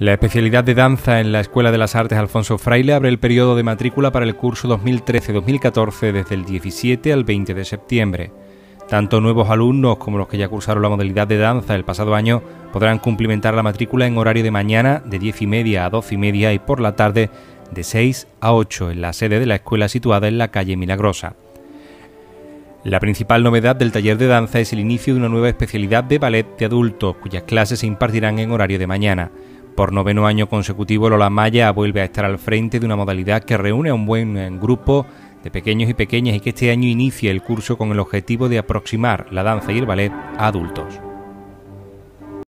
La especialidad de danza en la Escuela de las Artes Alfonso Fraile abre el periodo de matrícula para el curso 2013-2014 desde el 17 al 20 de septiembre. Tanto nuevos alumnos como los que ya cursaron la modalidad de danza el pasado año podrán cumplimentar la matrícula en horario de mañana de 10 y media a 12 y media y por la tarde de 6 a 8 en la sede de la escuela situada en la calle Milagrosa. La principal novedad del taller de danza es el inicio de una nueva especialidad de ballet de adultos, cuyas clases se impartirán en horario de mañana. Por noveno año consecutivo, Lola Maya vuelve a estar al frente de una modalidad que reúne a un buen eh, grupo de pequeños y pequeñas y que este año inicia el curso con el objetivo de aproximar la danza y el ballet a adultos.